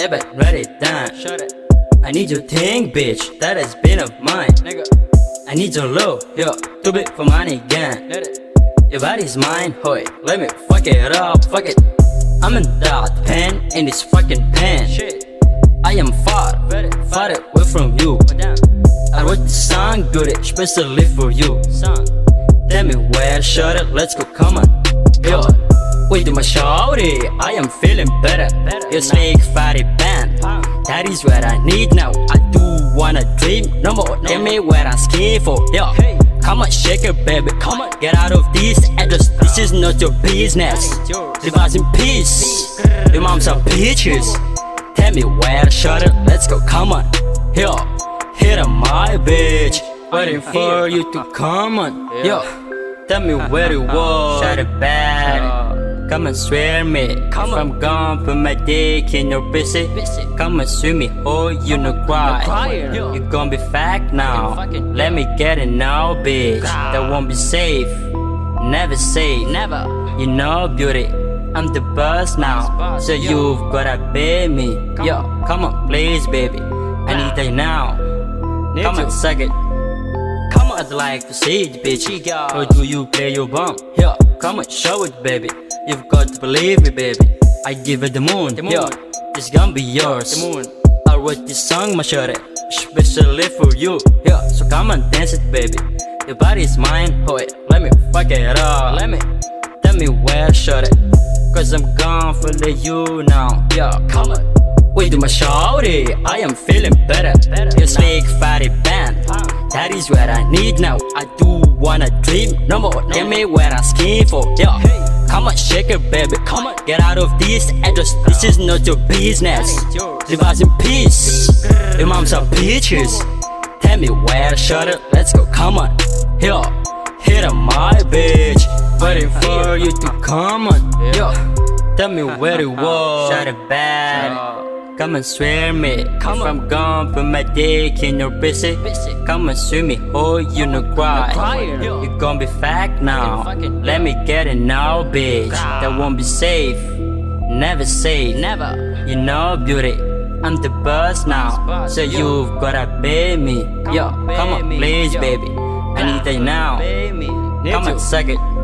Ever write it down. Shut it, I need your thing bitch. That has been of mine. Nigga. I need your love Yo, too big for money again. Your body's mine Hoy, let me fuck it up Fuck it. I'm in that pen In this fucking pen Shit. I am far Far away from you. I wrote this song good Especially for you. Son. Tell me where shut it Let's go come on Wait to my shawty I am feeling better Your snake fatty band. That is what I need now. I do wanna dream. No more. Tell me where I'm skin for. Yo, come on, shake it, baby. Come on, get out of this address. This is not your business. Leave us in peace. Your mom's are peaches. Tell me where to shut it. Let's go. Come on. Yo, hit on my bitch. Waiting for you to come on. Yo, tell me where you was. Shut it back. Come and swear me. Come I'm gone, put my dick in your pussy. Come and swear me, oh, you no cry. You gon' be fact now. Let me get it now, bitch. That won't be safe. Never safe. Never. You know, beauty. I'm the boss now. So you've gotta pay me. Yo, come on, please, baby. I need that now. Come on, suck it. Come on, I'd like to see it, bitch. Or do you play your bum? Yo, come on, show it, baby. You've got to believe me, baby. I give it the moon. The Yo, moon. it's gonna be yours. The moon. I wrote this song, my shorty, especially for you. Yeah, so come and dance it, baby. Your body's mine, oh wait, let me fuck it up. Let me. Tell me where, shorty, cause I'm gone for the you now. Yeah, Come on. Wait to my shorty, I am feeling better. Better Your slick fatty band, Huh. that is what I need now. I do wanna dream, no more. Tell me where I'm skin for. Yeah, Hey. Come on, shake it, baby. Come on, get out of this address. This is not your business. That ain't yours. Leave us in peace. Your mom's are peaches. Tell me where to shut it. Let's go. Come on. Yo, hit on my bitch. Waiting for you to come on. Yo, tell me where it was. Shut it back. Come and swear me. Come I'm gone, put my dick in your pussy. Come and swear me, oh you no cry. You gon' be fact now. Let me get it now, bitch. That won't be safe. Never safe. Never. You know, beauty, I'm the boss now. So you've gotta pay me. Yo, come on, please, baby. I need that now. Pay me. Need Come on, suck it.